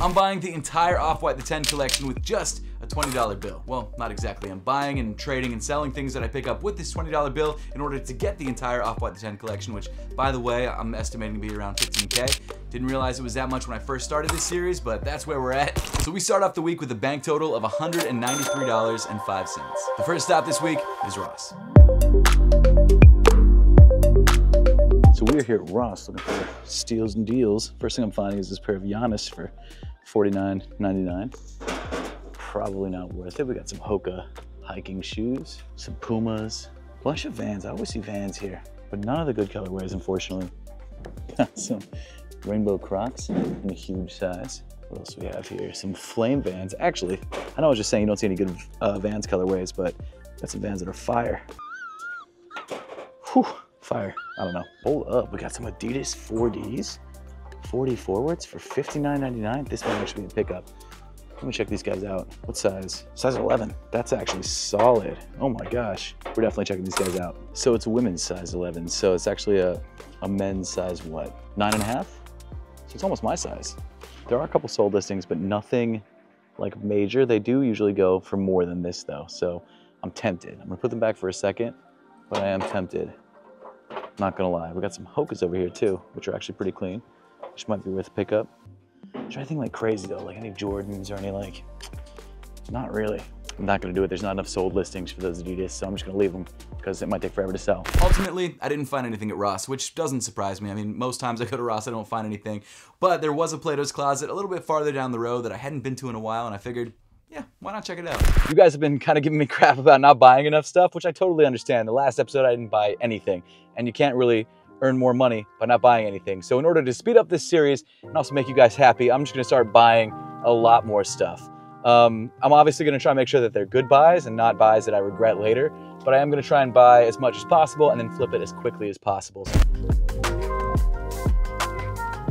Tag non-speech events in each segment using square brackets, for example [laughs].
I'm buying the entire Off-White The 10 collection with just a $20 bill. Well, not exactly. I'm buying and trading and selling things that I pick up with this $20 bill in order to get the entire Off-White The 10 collection, which, by the way, I'm estimating to be around 15K. Didn't realize it was that much when I first started this series, but that's where we're at. So we start off the week with a bank total of $193.05. The first stop this week is Ross. So we're here at Ross looking for steals and deals. First thing I'm finding is this pair of Giannis for $49.99. Probably not worth it. We got some Hoka hiking shoes, some Pumas, bunch of Vans. I always see Vans here, but none of the good colorways, unfortunately. [laughs] Got some rainbow Crocs in a huge size. What else we have here? Some flame Vans. Actually, I know I was just saying you don't see any good uh, Vans colorways, but got some Vans that are fire. Whew fire. I don't know. Hold up, we got some Adidas 4Ds. 4D forwards for $59.99. This might actually be a pickup. Let me check these guys out. What size? Size 11. That's actually solid. Oh my gosh. We're definitely checking these guys out. So it's women's size 11. So it's actually a, a men's size what? Nine and a half? So it's almost my size. There are a couple sold listings, but nothing like major. They do usually go for more than this though. So I'm tempted. I'm gonna put them back for a second, but I am tempted. Not gonna lie, we got some Hokas over here too, which are actually pretty clean, which might be worth a pickup. Is there anything like crazy though, like any Jordans or any like, not really. I'm not gonna do it. There's not enough sold listings for those Adidas, so I'm just gonna leave them because it might take forever to sell. Ultimately, I didn't find anything at Ross, which doesn't surprise me. I mean, most times I go to Ross, I don't find anything. But there was a Plato's Closet a little bit farther down the road that I hadn't been to in a while, and I figured, yeah, why not check it out? You guys have been kind of giving me [laughs] crap about not buying enough stuff, which I totally understand. The last episode, I didn't buy anything, and you can't really earn more money by not buying anything. So in order to speed up this series and also make you guys happy, I'm just gonna start buying a lot more stuff. Um, I'm obviously gonna try and make sure that they're good buys and not buys that I regret later, but I am gonna try and buy as much as possible and then flip it as quickly as possible.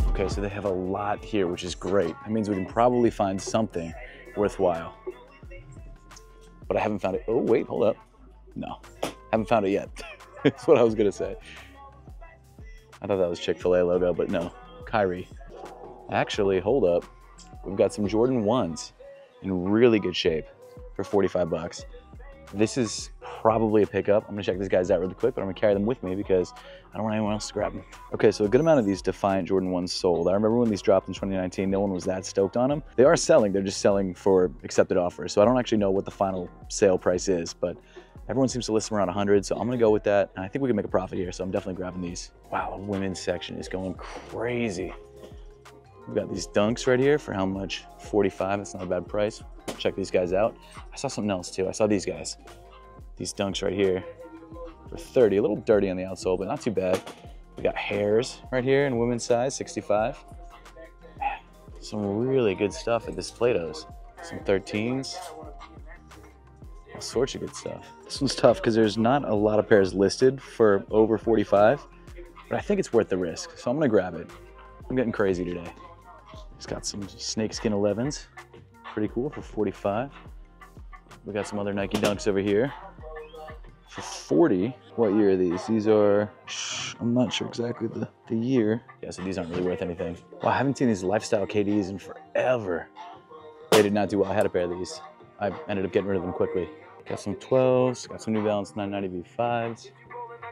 Okay, so they have a lot here, which is great. That means we can probably find something worthwhile. But I haven't found it. Oh, wait, hold up. No, haven't found it yet. [laughs] That's what I was gonna say. I thought that was Chick-fil-A logo, but no, Kyrie. Actually, hold up. We've got some Jordan 1s in really good shape for 45 bucks. This is probably a pickup. I'm gonna check these guys out really quick, but I'm gonna carry them with me because I don't want anyone else to grab them. Okay, so a good amount of these Defiant Jordan 1s sold. I remember when these dropped in 2019, no one was that stoked on them. They are selling, they're just selling for accepted offers. So I don't actually know what the final sale price is, but everyone seems to list them around 100, so I'm gonna go with that. And I think we can make a profit here, so I'm definitely grabbing these. Wow, the women's section is going crazy. We've got these dunks right here for how much? 45, that's not a bad price. Check these guys out. I saw something else too. I saw these guys. These dunks right here for 30. A little dirty on the outsole, but not too bad. We got hairs right here in women's size, 65. Man, some really good stuff at this Plato's. Some 13s. All sorts of good stuff. This one's tough because there's not a lot of pairs listed for over 45, but I think it's worth the risk. So I'm gonna grab it. I'm getting crazy today. It's got some snakeskin 11s. Pretty cool for 45. We got some other Nike Dunks over here. For 40, what year are these? These are, I'm not sure exactly the, the year. Yeah, so these aren't really worth anything. Wow, I haven't seen these lifestyle KDs in forever. They did not do well. I had a pair of these. I ended up getting rid of them quickly. Got some 12s, got some New Balance 990 V5s.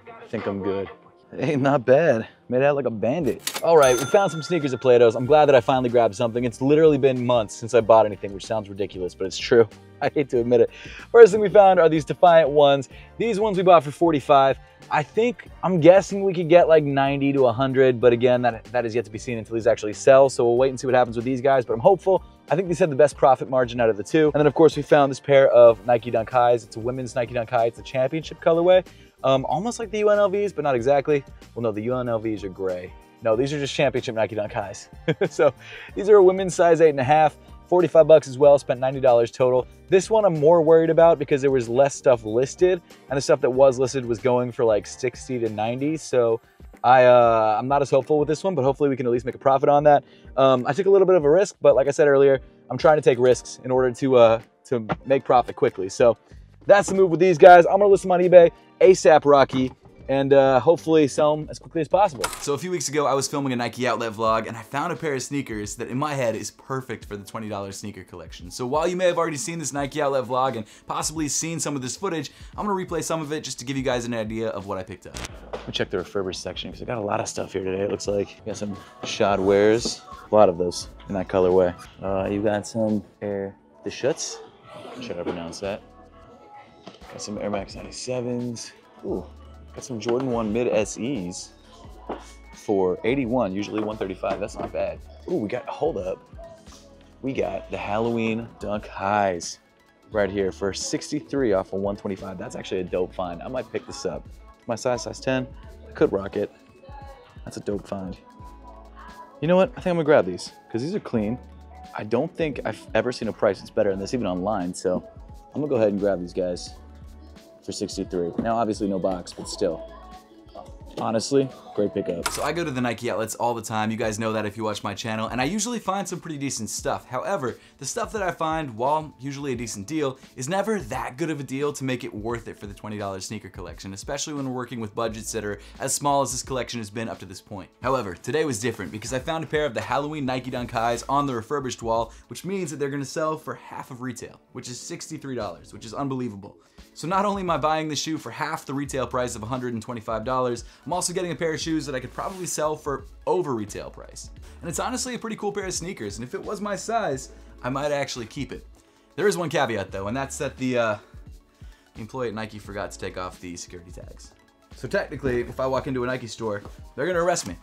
I think I'm good. Hey, not bad. Made out like a bandit. All right, we found some sneakers at Plato's. I'm glad that I finally grabbed something. It's literally been months since I bought anything, which sounds ridiculous, but it's true. [laughs] I hate to admit it. First thing we found are these Defiant ones. These ones we bought for 45. I think, I'm guessing we could get like 90 to 100, but again, that, that is yet to be seen until these actually sell, so we'll wait and see what happens with these guys, but I'm hopeful. I think these had the best profit margin out of the two. And then of course we found this pair of Nike Dunk Highs. It's a women's Nike Dunk High. It's a championship colorway. Um, almost like the UNLVs, but not exactly. Well, no, the UNLVs are gray. No, these are just championship Nike Dunk Highs. [laughs] so these are a women's size eight and a half. 45 bucks as well, spent $90 total. This one I'm more worried about because there was less stuff listed and the stuff that was listed was going for like 60 to 90. So I, uh, I'm not as hopeful with this one, but hopefully we can at least make a profit on that. Um, I took a little bit of a risk, but like I said earlier, I'm trying to take risks in order to, uh, to make profit quickly. So that's the move with these guys. I'm gonna list them on eBay. ASAP Rocky. And uh, hopefully sell them as quickly as possible. So a few weeks ago, I was filming a Nike outlet vlog and I found a pair of sneakers that in my head is perfect for the $20 sneaker collection. So while you may have already seen this Nike outlet vlog and possibly seen some of this footage, I'm gonna replay some of it just to give you guys an idea of what I picked up. Let me check the refurbished section because I got a lot of stuff here today. It looks like got some shod wears, a lot of those in that colorway. Uh, you got some Air Deschutz. Should I pronounce that? Got some Air Max 97s. Ooh, got some Jordan 1 mid SEs for 81, usually 135. That's not bad. Ooh, we got, hold up. We got the Halloween Dunk Highs right here for 63 off of 125. That's actually a dope find. I might pick this up. My size, size 10, I could rock it. That's a dope find. You know what? I think I'm gonna grab these because these are clean. I don't think I've ever seen a price that's better than this, even online. So I'm gonna go ahead and grab these guys for 63. Now, obviously no box, but still. Honestly, great pickup. So I go to the Nike outlets all the time. You guys know that if you watch my channel, and I usually find some pretty decent stuff. However, the stuff that I find, while usually a decent deal, is never that good of a deal to make it worth it for the $20 sneaker collection, especially when we're working with budgets that are as small as this collection has been up to this point. However, today was different because I found a pair of the Halloween Nike Dunk Highs on the refurbished wall, which means that they're gonna sell for half of retail, which is $63, which is unbelievable. So not only am I buying the shoe for half the retail price of $125, I'm also getting a pair of shoes that I could probably sell for over retail price. And it's honestly a pretty cool pair of sneakers, and if it was my size, I might actually keep it. There is one caveat though, and that's that the, uh, the employee at Nike forgot to take off the security tags. So technically, if I walk into a Nike store, they're gonna arrest me.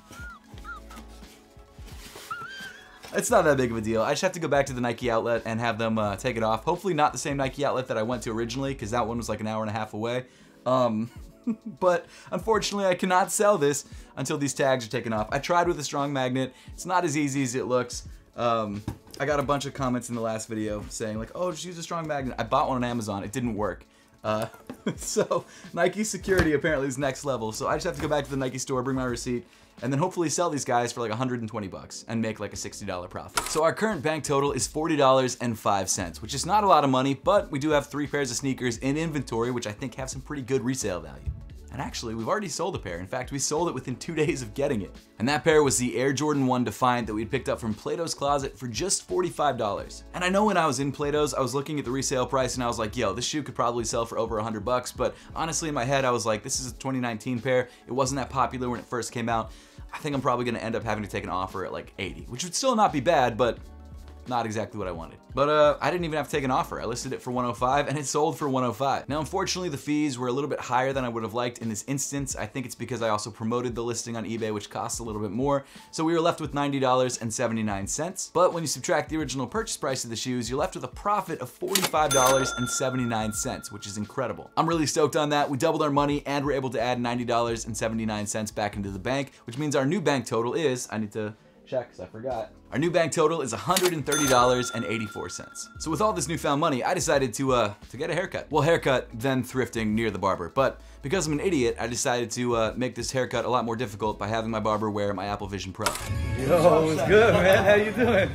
It's not that big of a deal. I just have to go back to the Nike outlet and have them uh, take it off. Hopefully not the same Nike outlet that I went to originally, because that one was like an hour and a half away. Um, [laughs] but unfortunately, I cannot sell this until these tags are taken off. I tried with a strong magnet. It's not as easy as it looks. Um, I got a bunch of comments in the last video saying like, oh, just use a strong magnet. I bought one on Amazon. It didn't work. Uh, [laughs] so Nike security apparently is next level. So I just have to go back to the Nike store, bring my receipt, and then hopefully sell these guys for like 120 bucks and make like a $60 profit. So our current bank total is $40.05, which is not a lot of money, but we do have three pairs of sneakers in inventory, which I think have some pretty good resale value. And actually, we've already sold a pair. In fact, we sold it within two [laughs] days of getting it. And that pair was the Air Jordan 1 Defiant that we'd picked up from Plato's Closet for just $45. And I know when I was in Plato's, I was looking at the resale price and I was like, yo, this shoe could probably sell for over 100 bucks. But honestly, in my head, I was like, this is a 2019 pair. It wasn't that popular when it first came out. I think I'm probably gonna end up having to take an offer at like 80, which would still not be bad, but not exactly what I wanted. But uh, I didn't even have to take an offer. I listed it for 105 and it sold for 105. Now, unfortunately, the fees were a little bit higher than I would have liked in this instance. I think it's because I also promoted the listing on eBay, which costs a little bit more. So we were left with $90.79. But when you subtract the original purchase price of the shoes, you're left with a profit of $45.79, which is incredible. I'm really stoked on that. We doubled our money and we're able to add $90.79 back into the bank, which means our new bank total is, I need to check because I forgot. Our new bank total is $130.84. So with all this newfound money, I decided to uh, to get a haircut. Well, haircut, then thrifting near the barber. But because I'm an idiot, I decided to uh, make this haircut a lot more difficult by having my barber wear my Apple Vision Pro. Yo, what's good, man? How you doing?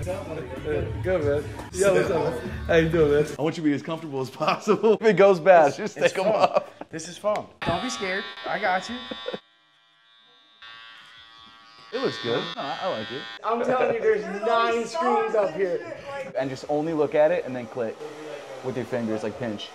Good, man. Yo, what's up? How you doing, man? I want you to be as comfortable as possible. If it goes bad, just take them fun. off. This is fun. Don't be scared. I got you. It looks good. No, I I like it. I'm telling you, there's nine screens up here. And just only look at it and then click with your fingers, like pinch.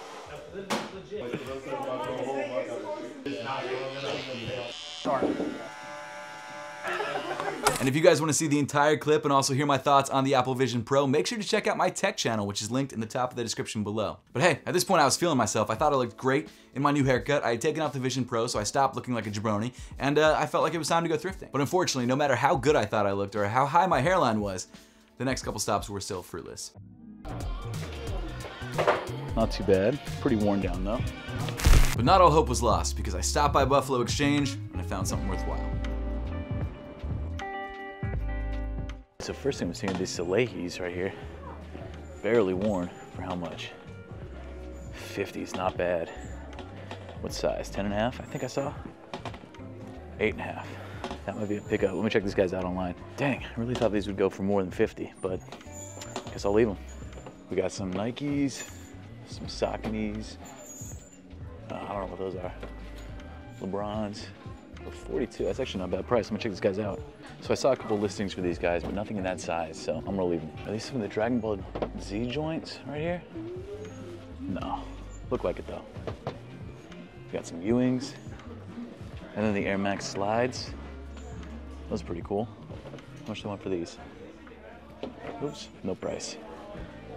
And if you guys want to see the entire clip and also hear my thoughts on the Apple Vision Pro, make sure to check out my tech channel, which is linked in the top of the description below. But hey, at this point I was feeling myself. I thought I looked great in my new haircut. I had taken off the Vision Pro, so I stopped looking like a jabroni, and uh, I felt like it was time to go thrifting. But unfortunately, no matter how good I thought I looked or how high my hairline was, the next couple stops were still fruitless. Not too bad. Pretty worn down though. But not all hope was lost, because I stopped by Buffalo Exchange and I found something worthwhile. So first thing I'm seeing these Salehes right here. Barely worn for how much? 50's not bad. What size? 10 and a half? I think I saw. Eight and a half. That might be a pickup. Let me check these guys out online. Dang, I really thought these would go for more than 50, but I guess I'll leave them. We got some Nikes, some Sauconys. Uh, I don't know what those are. LeBrons 42. That's actually not a bad price. I'm gonna check these guys out. So I saw a couple listings for these guys, but nothing in that size, so I'm gonna leave them. Are these some of the Dragon Ball Z joints right here? No, look like it though. We got some Ewings, and then the Air Max slides. Those are pretty cool. How much do they want for these? Oops, no price.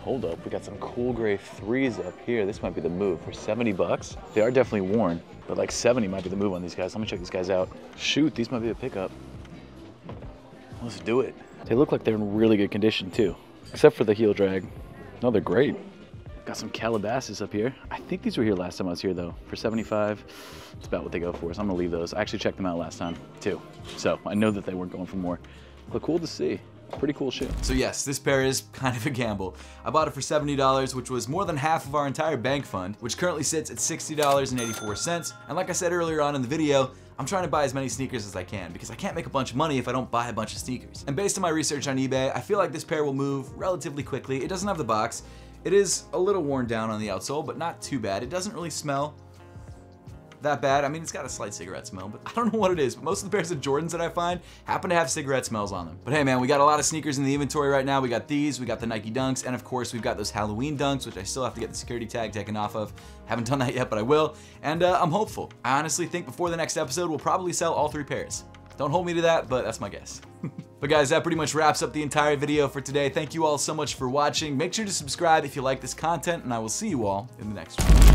Hold up, we got some cool gray threes up here. This might be the move for 70 bucks. They are definitely worn, but like 70 might be the move on these guys. Let me check these guys out. Shoot, these might be a pickup. Let's do it. They look like they're in really good condition too, except for the heel drag. No, they're great. Got some Calabasas up here. I think these were here last time I was here though. For 75, it's about what they go for. So I'm gonna leave those. I actually checked them out last time too. So I know that they weren't going for more. But cool to see. Pretty cool shoe. So yes, this pair is kind of a gamble. I bought it for $70, which was more than half of our entire bank fund, which currently sits at $60.84. And like I said earlier on in the video, I'm trying to buy as many sneakers as I can because I can't make a bunch of money if I don't buy a bunch of sneakers. And based on my research on eBay, I feel like this pair will move relatively quickly. It doesn't have the box. It is a little worn down on the outsole, but not too bad. It doesn't really smell that bad. I mean, it's got a slight cigarette smell, but [laughs] I don't know what it is. But most of the pairs of Jordans that I find happen to have cigarette smells on them. But hey, man, we got a lot of sneakers in the inventory right now. We got these, we got the Nike Dunks, and of course, we've got those Halloween Dunks, which I still have to get the security tag taken off of. Haven't done that yet, but I will. And uh, I'm hopeful. I honestly think before the next episode, we'll probably sell all three pairs. Don't hold me to that, but that's my guess. [laughs] but guys, that pretty much wraps up the entire video for today. Thank you all so much for watching. Make sure to subscribe if you like this content, and I will see you all in the next one.